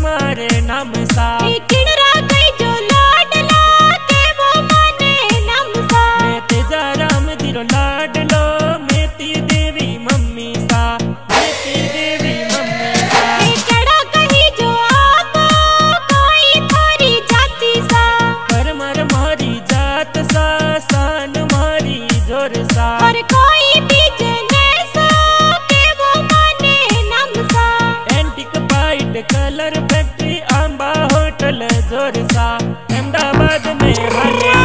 तुम्हारे नाम सा। लाडलो मेती देवी मम्मी सा। मेती देवी मम्मी सा। केड़ा कही जो कोई सा। पर मर मारी जात सा सान मारी ज़ोर सा। कलर फैक्ट्री आंबा होटल जोरसा अहमदाबाद में बने